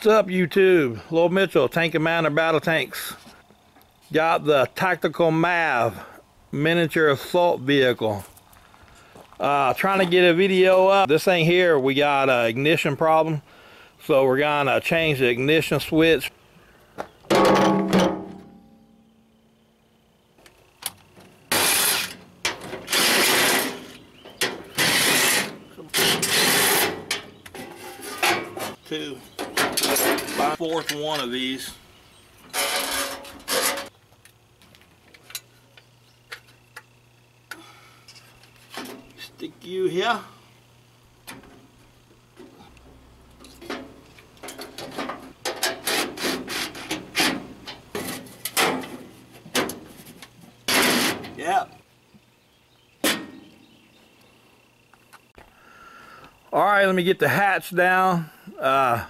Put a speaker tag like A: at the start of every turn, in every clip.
A: What's up YouTube? Lowell Mitchell, Tank Commander Battle Tanks. Got the Tactical MAV miniature assault vehicle. Uh, trying to get a video up. This thing here, we got an ignition problem. So we're gonna change the ignition switch. Two fourth one of these. Stick you here. Yep. All right, let me get the hatch down. Uh,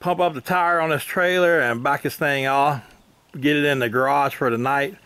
A: pump up the tire on this trailer and back this thing off. Get it in the garage for the night.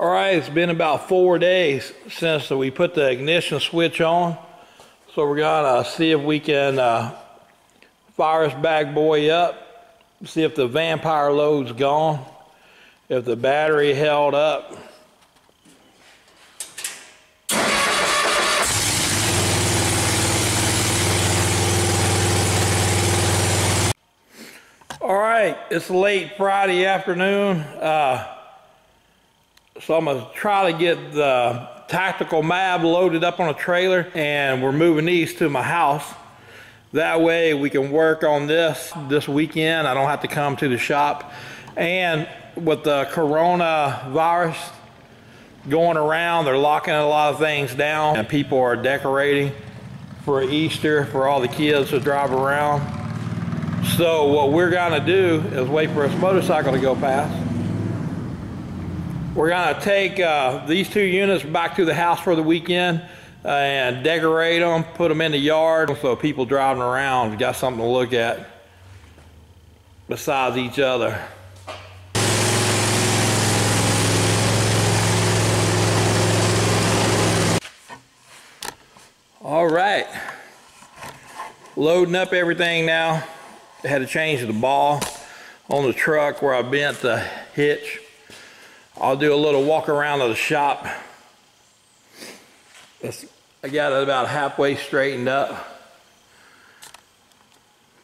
A: All right, it's been about four days since we put the ignition switch on. So we're gonna see if we can uh, fire this bad boy up, see if the vampire load's gone, if the battery held up. All right, it's late Friday afternoon. Uh, so I'm gonna try to get the tactical MAV loaded up on a trailer and we're moving these to my house. That way we can work on this this weekend. I don't have to come to the shop. And with the coronavirus going around, they're locking a lot of things down and people are decorating for Easter for all the kids to drive around. So what we're gonna do is wait for this motorcycle to go past we're gonna take uh, these two units back to the house for the weekend uh, and decorate them, put them in the yard so people driving around got something to look at besides each other. All right, loading up everything now. I had to change the ball on the truck where I bent the hitch. I'll do a little walk around of the shop. It's, I got it about halfway straightened up.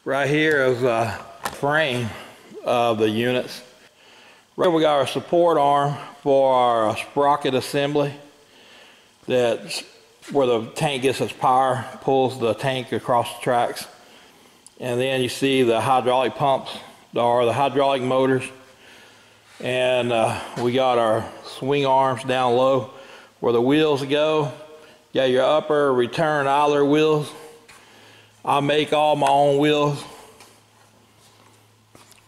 A: Right here is a frame of the units. Right we got our support arm for our sprocket assembly. That's where the tank gets its power, pulls the tank across the tracks. And then you see the hydraulic pumps, or the hydraulic motors and uh, we got our swing arms down low where the wheels go. Got your upper return idler wheels. I make all my own wheels.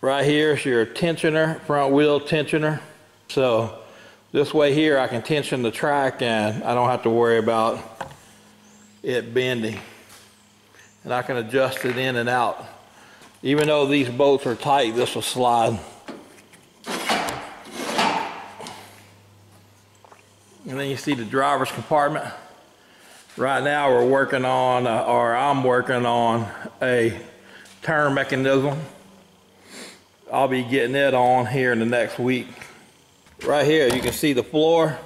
A: Right here is your tensioner, front wheel tensioner. So this way here I can tension the track and I don't have to worry about it bending. And I can adjust it in and out. Even though these bolts are tight, this will slide. And then you see the driver's compartment. Right now we're working on, uh, or I'm working on a turn mechanism. I'll be getting it on here in the next week. Right here you can see the floor,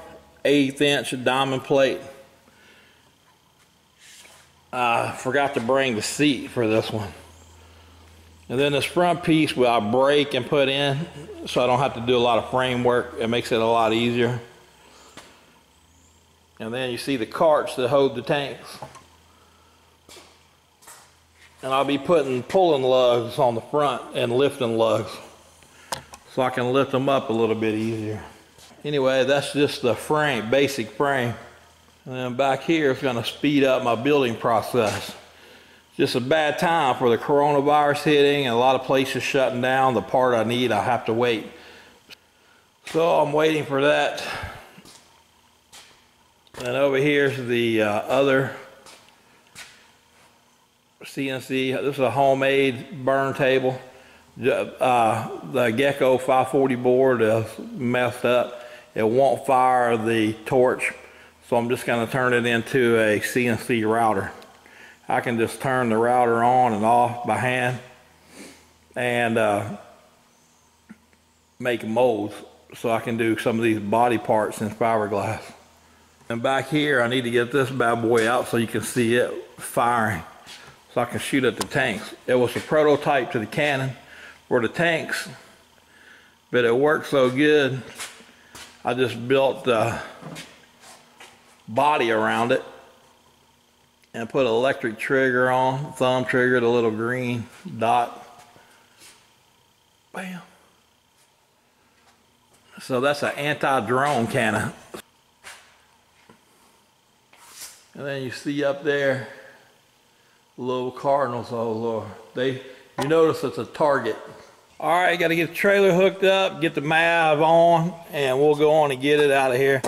A: eighth inch diamond plate. I forgot to bring the seat for this one. And then this front piece will I break and put in so I don't have to do a lot of framework. It makes it a lot easier. And then you see the carts that hold the tanks. And I'll be putting pulling lugs on the front and lifting lugs so I can lift them up a little bit easier. Anyway, that's just the frame, basic frame. And then back here is gonna speed up my building process. Just a bad time for the coronavirus hitting and a lot of places shutting down. The part I need, I have to wait. So I'm waiting for that. And over here's the uh, other CNC. This is a homemade burn table. Uh, the Gecko 540 board is messed up. It won't fire the torch, so I'm just going to turn it into a CNC router. I can just turn the router on and off by hand and uh, make molds so I can do some of these body parts in fiberglass. And back here, I need to get this bad boy out so you can see it firing so I can shoot at the tanks. It was a prototype to the cannon for the tanks, but it worked so good, I just built the body around it and put an electric trigger on, thumb trigger, the little green dot. Bam. So that's an anti-drone cannon. And then you see up there, little cardinals oh, all over. They, you notice it's a target. All right, got to get the trailer hooked up, get the MAV on, and we'll go on and get it out of here.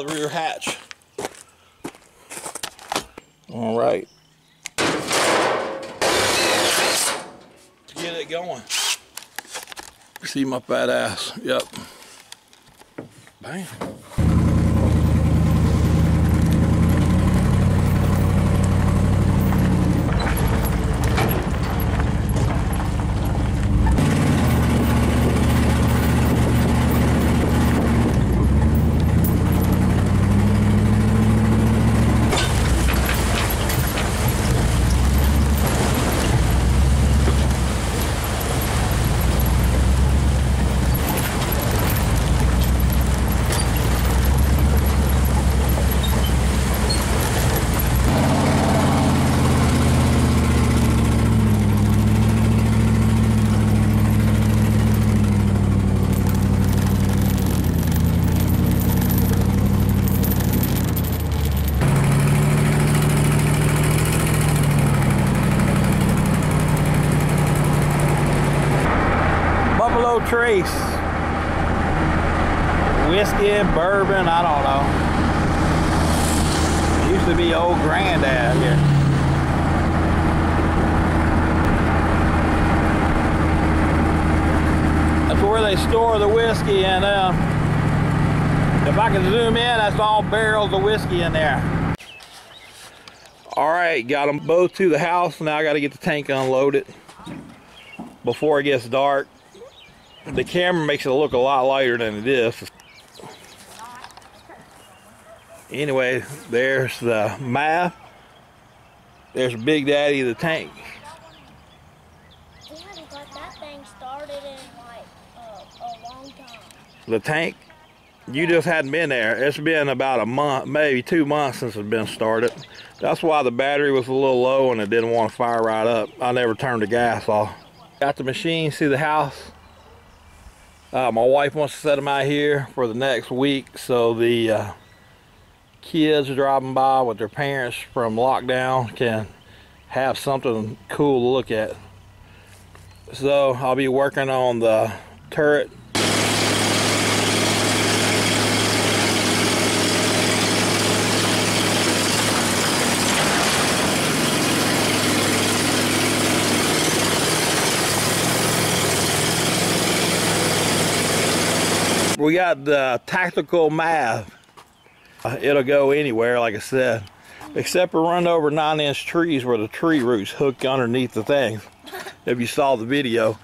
A: The rear hatch. All right. To get it going. See my fat ass. Yep. Bam. Trace. Whiskey, bourbon, I don't know. It used to be old granddad here. That's where they store the whiskey and uh, if I can zoom in, that's all barrels of whiskey in there. All right, got them both to the house. Now I got to get the tank unloaded before it gets dark the camera makes it look a lot lighter than it is. Anyway, there's the MAV. There's Big Daddy the tank.
B: started in like uh, a long time.
A: The tank? You just hadn't been there. It's been about a month, maybe two months since it's been started. That's why the battery was a little low and it didn't want to fire right up. I never turned the gas off. Got the machine, see the house? Uh, my wife wants to set them out here for the next week so the uh, kids driving by with their parents from lockdown can have something cool to look at. So I'll be working on the turret we got the tactical MAV. Uh, it'll go anywhere, like I said, except for run over nine inch trees where the tree roots hook underneath the thing, if you saw the video.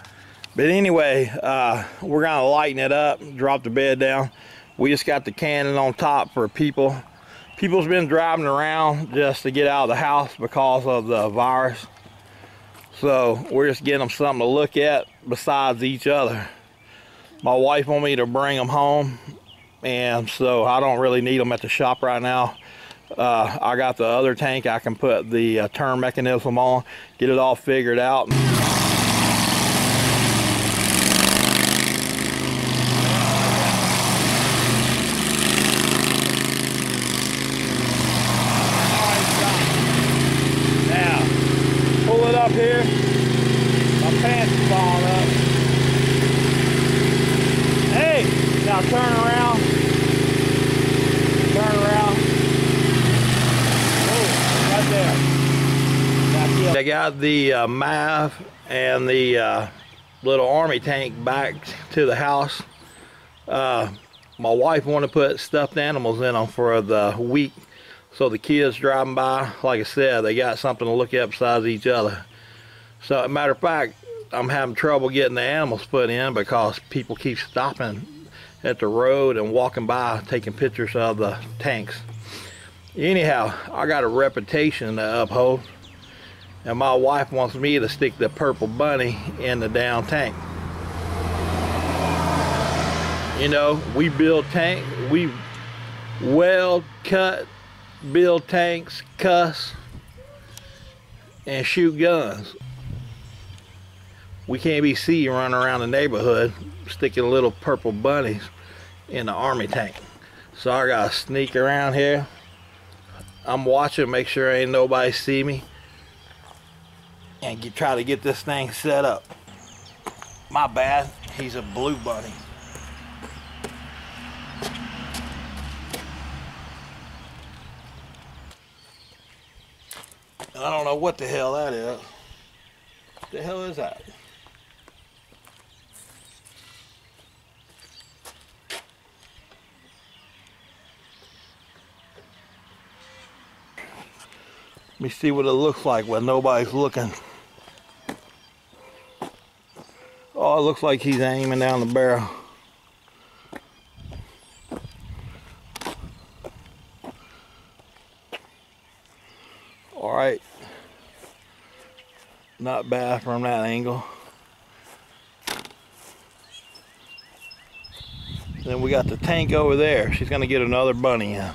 A: But anyway, uh, we're gonna lighten it up, drop the bed down. We just got the cannon on top for people. People's been driving around just to get out of the house because of the virus. So we're just getting them something to look at besides each other my wife want me to bring them home and so I don't really need them at the shop right now. Uh, I got the other tank I can put the uh, turn mechanism on get it all figured out now pull it up here my pants is falling up Now turn around. Turn around. Oh, right there. I the uh, and the uh, little army tank back to the house. Uh, my wife wanted to put stuffed animals in them for the week. So the kids driving by, like I said, they got something to look at besides each other. So, matter of fact, I'm having trouble getting the animals put in because people keep stopping at the road and walking by taking pictures of the tanks. Anyhow, I got a reputation to uphold and my wife wants me to stick the purple bunny in the down tank. You know, we build tank, we weld, cut, build tanks, cuss, and shoot guns. We can't be seen running around the neighborhood sticking little purple bunnies in the army tank. So I gotta sneak around here. I'm watching, make sure ain't nobody see me. And get, try to get this thing set up. My bad, he's a blue bunny. I don't know what the hell that is. What the hell is that? Let me see what it looks like when nobody's looking. Oh, it looks like he's aiming down the barrel. All right. Not bad from that angle. Then we got the tank over there. She's gonna get another bunny in.